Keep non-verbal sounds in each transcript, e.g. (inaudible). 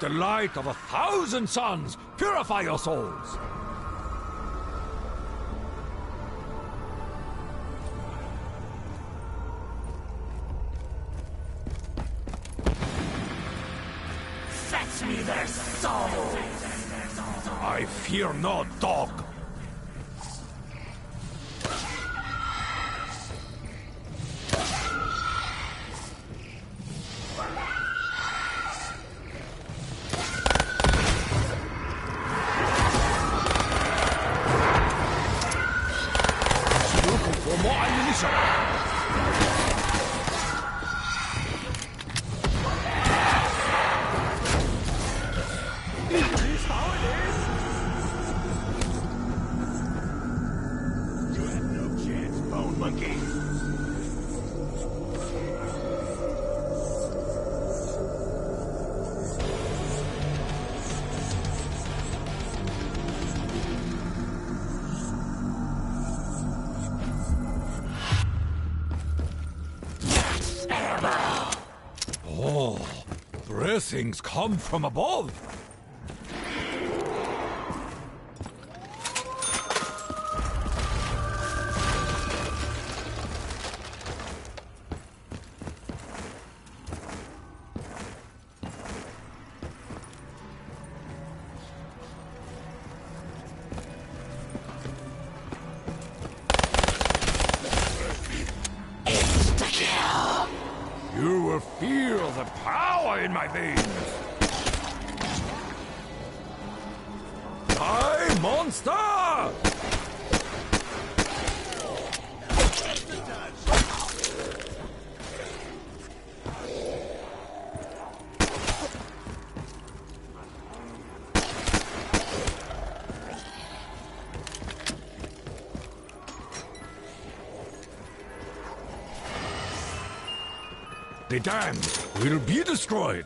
the light of a thousand suns purify your souls. Fetch me their souls! I fear no dog. Blessings come from above. Damned will be destroyed.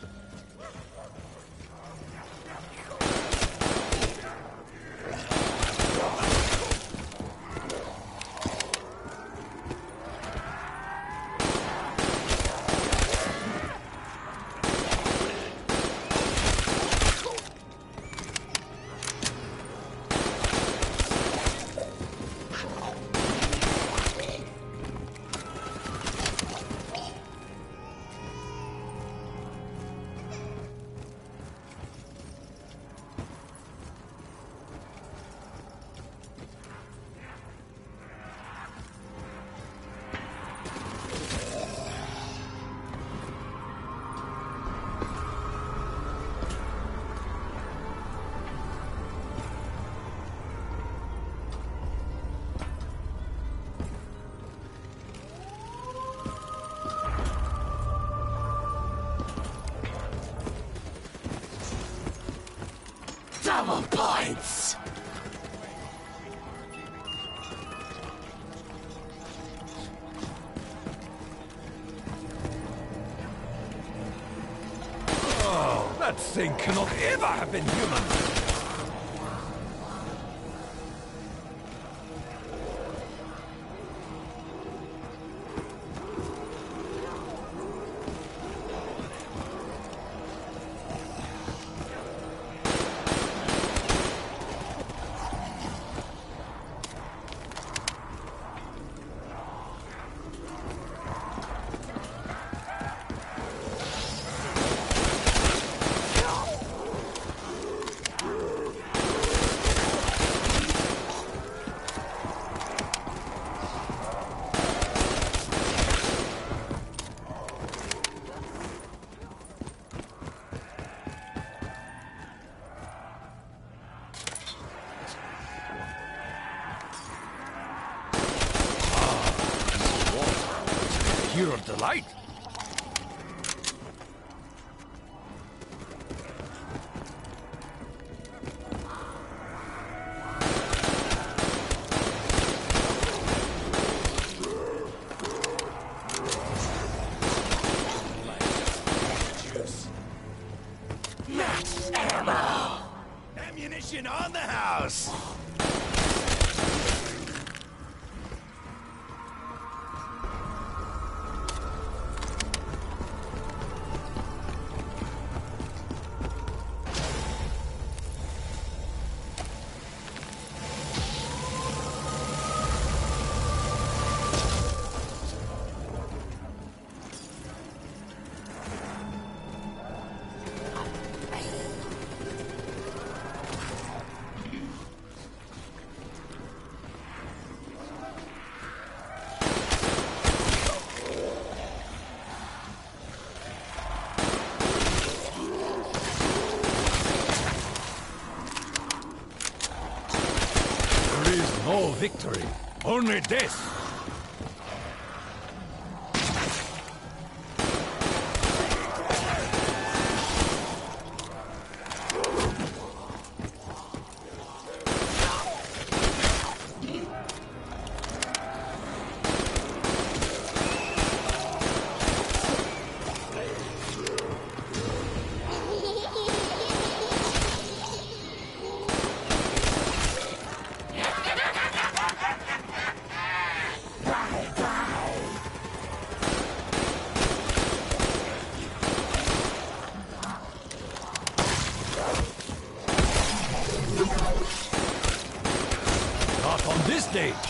Action on the house! Victory, only death.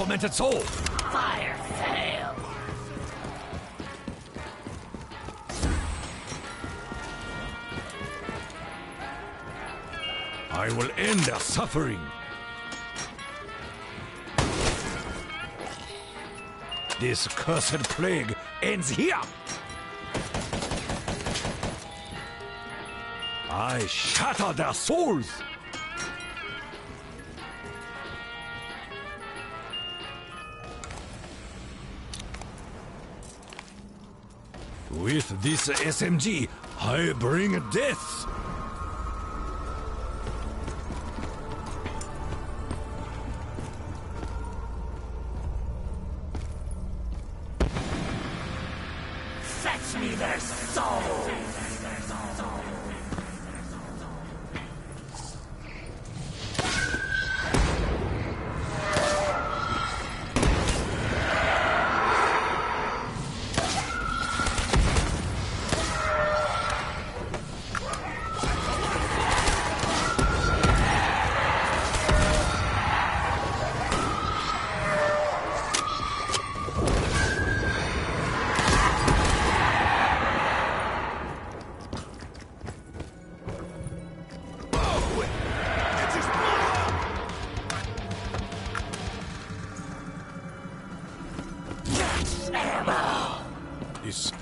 This day, tormented soul. Fire failed. I will end their suffering. This cursed plague ends here. I shatter their souls. This SMG, I bring death. Fetch me their souls.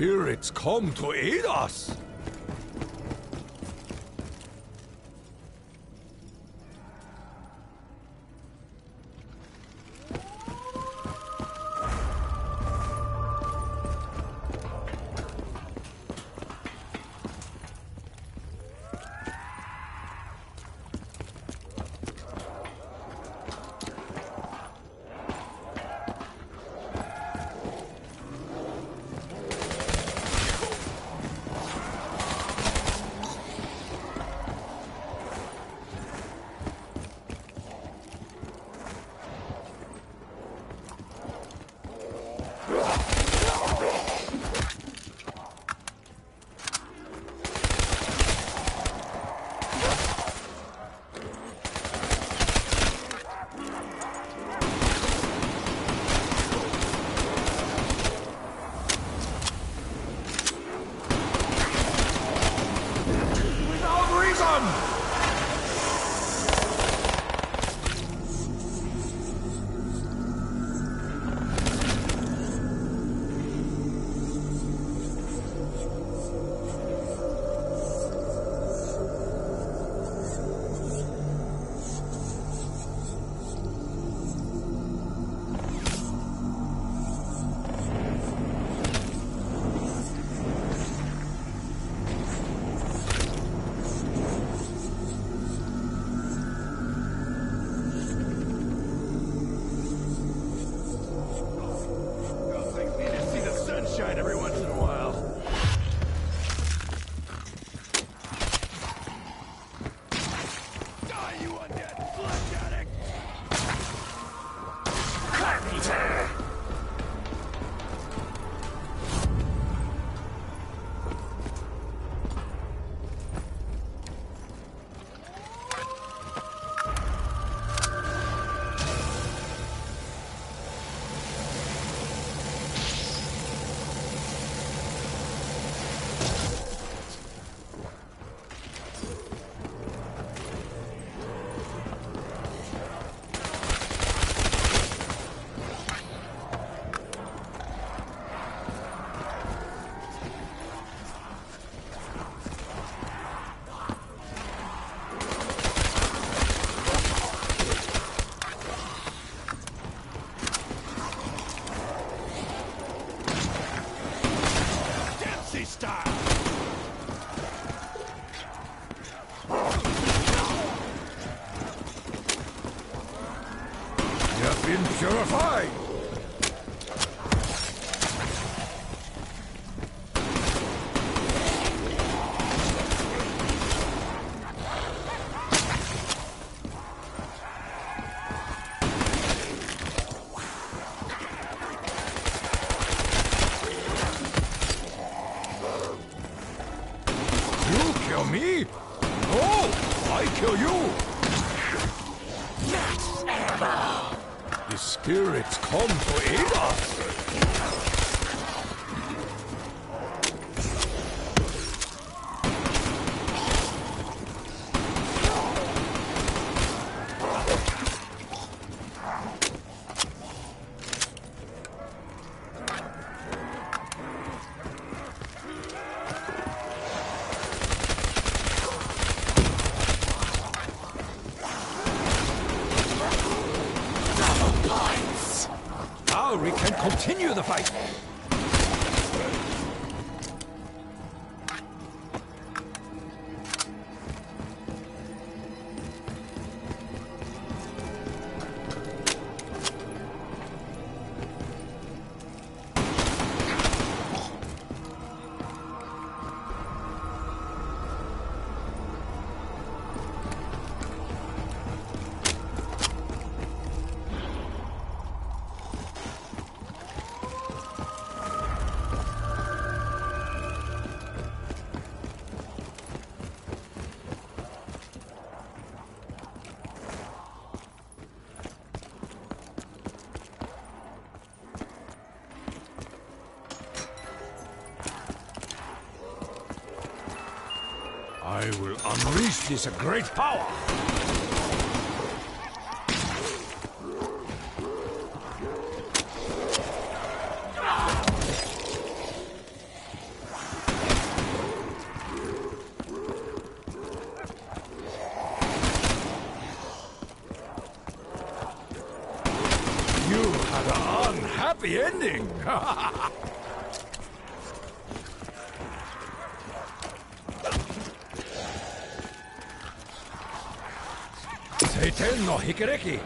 Spirits come to aid us. Continue the fight! Unleash this great power! You had an unhappy ending! (laughs) Jikereki.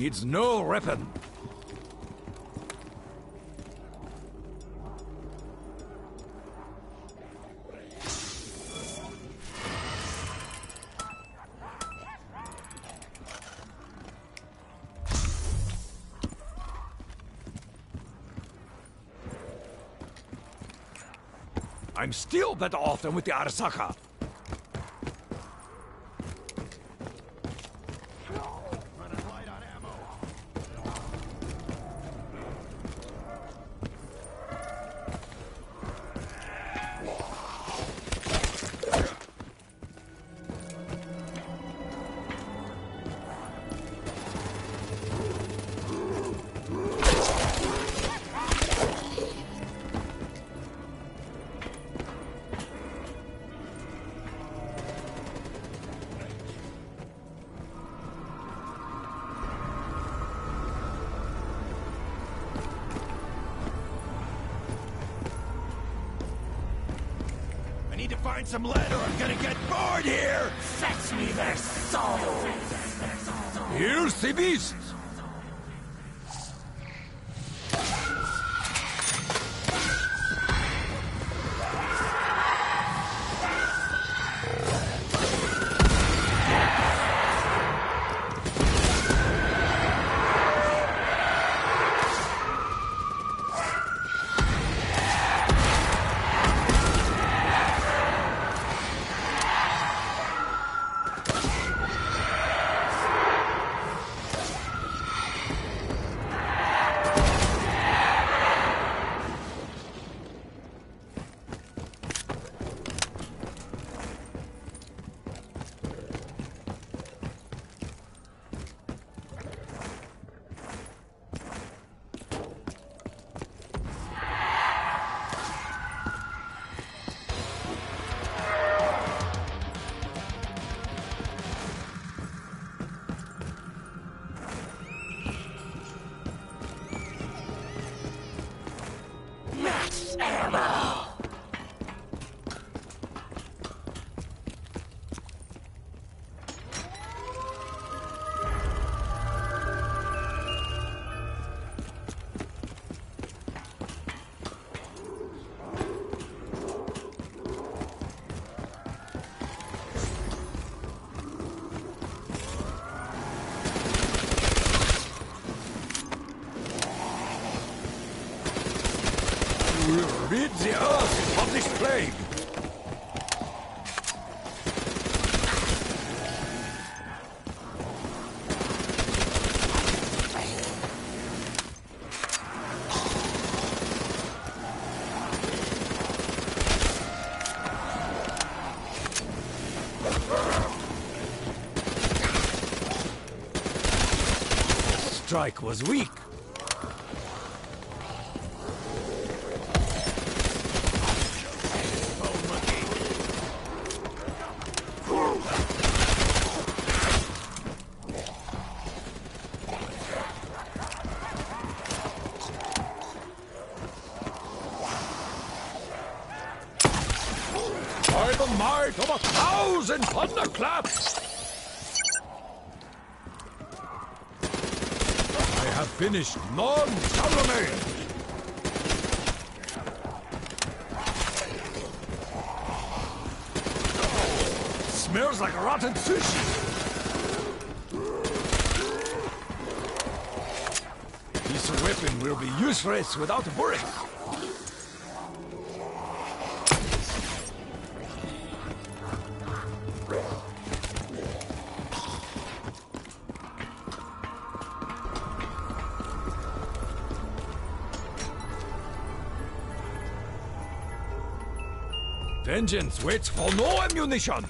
Needs no weapon. I'm still better off than with the Arasaka. Some lead or I'm gonna get bored here! Fetch me their souls! Here's the beast! Strike was weak. By the might of a thousand thunderclaps! Finished Non Salome! Smells like rotten sushi! This weapon will be useless without bullets. Vengeance waits for no ammunition!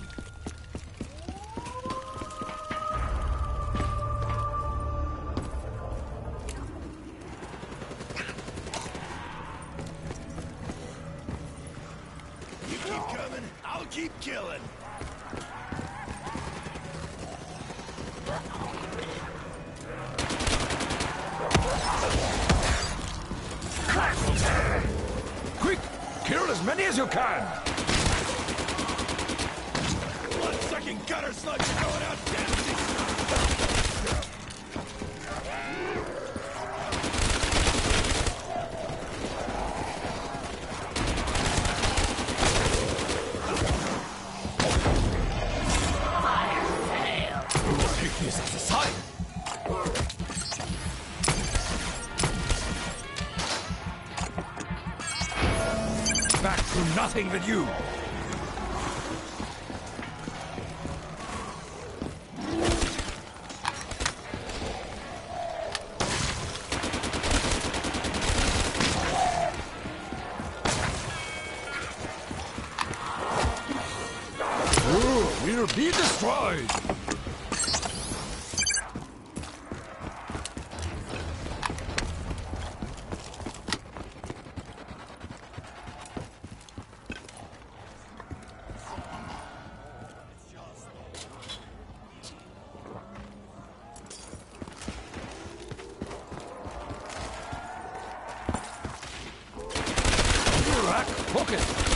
You keep coming, I'll keep killing. Quick! Kill as many as you can! Blood-sucking gutter out. Back nothing with you. Rack,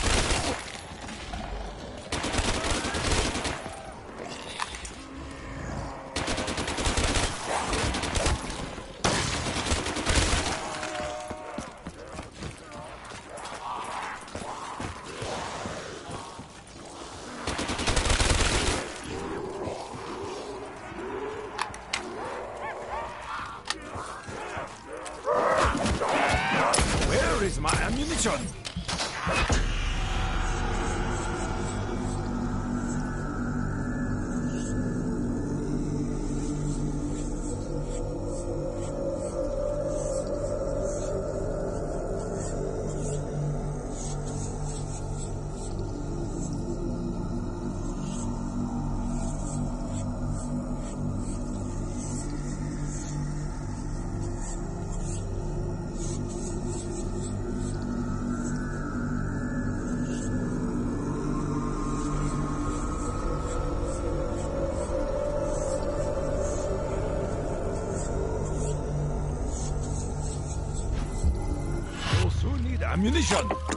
ammunition.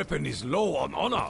Weapon is low on honor.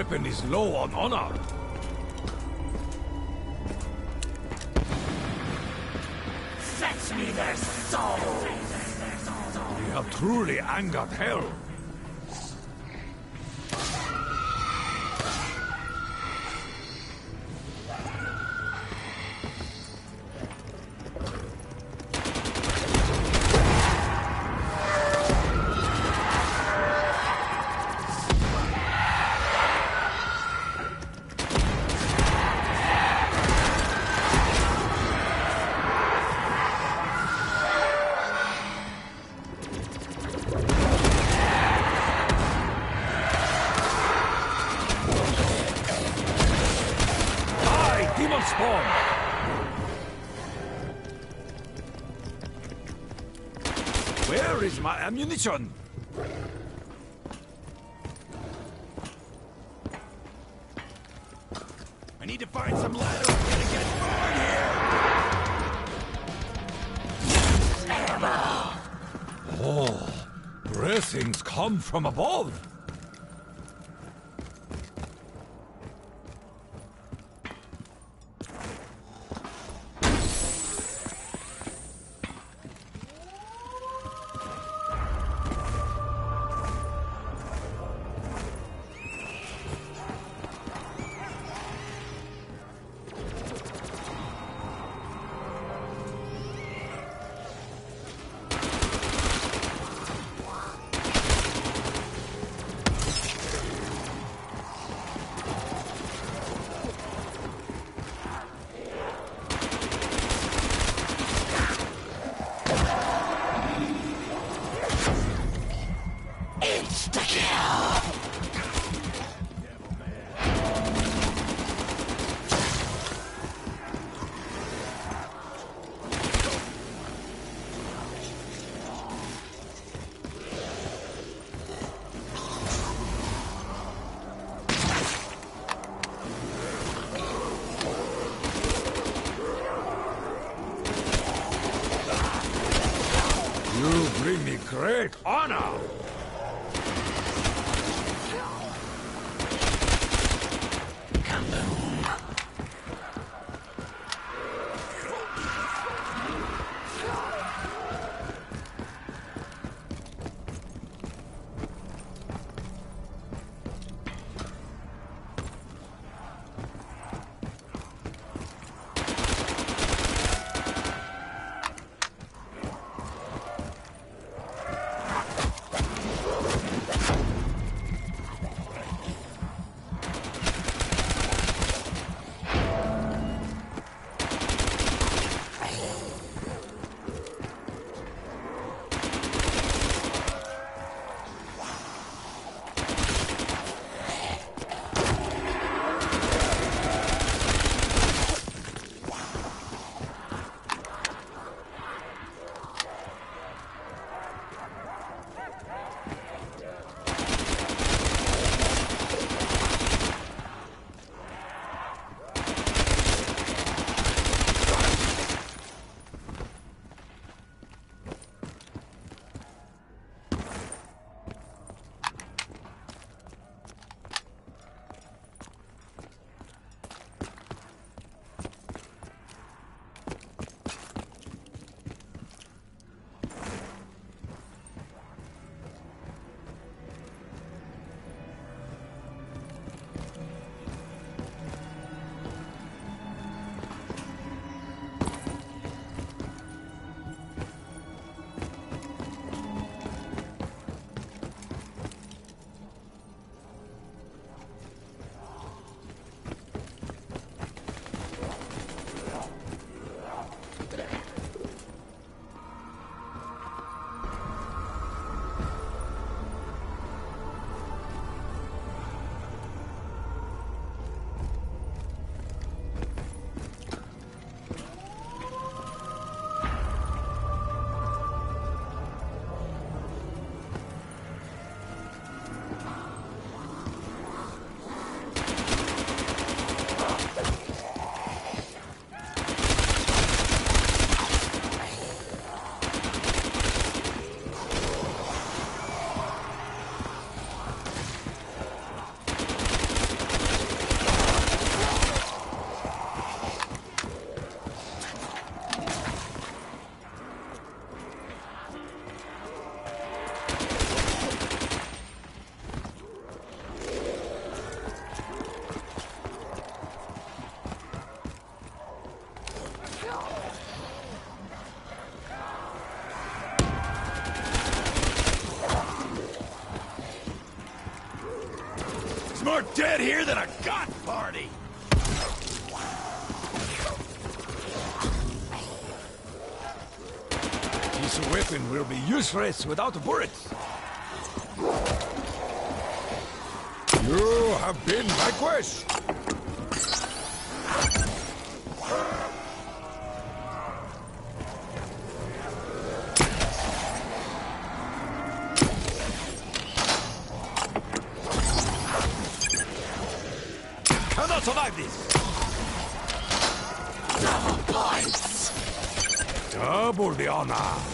Weapon is low on honor. Fetch me their souls. You have truly angered hell. Where is my ammunition? I need to find some ladder. Gonna get bored here. Oh, Blessings come from above. There's more dead here than a goth party! This weapon will be useless without bullets. You have been vanquished. Cannot Oriona!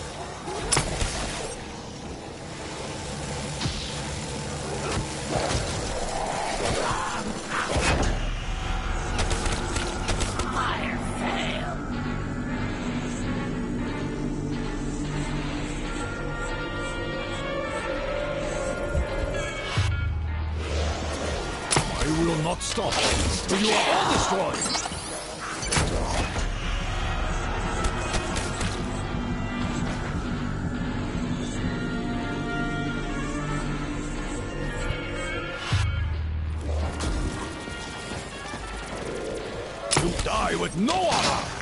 With no honor.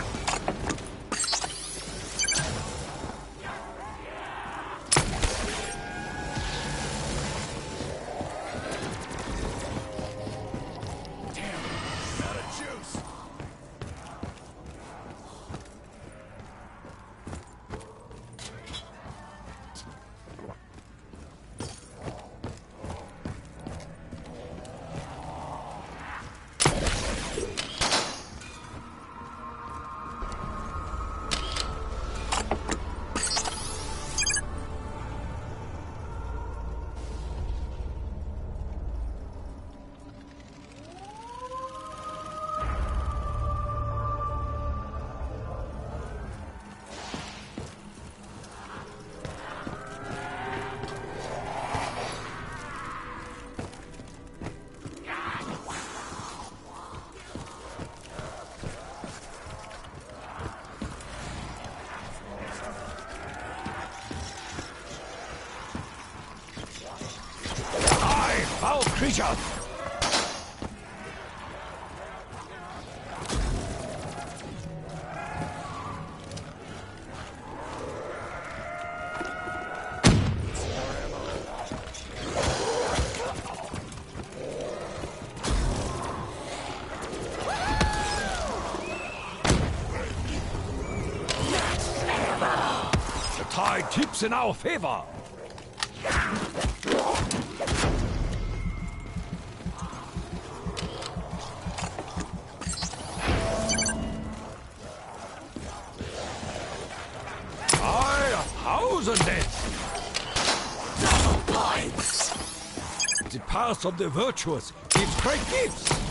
Major! in our favor. of the virtuous gives great gifts.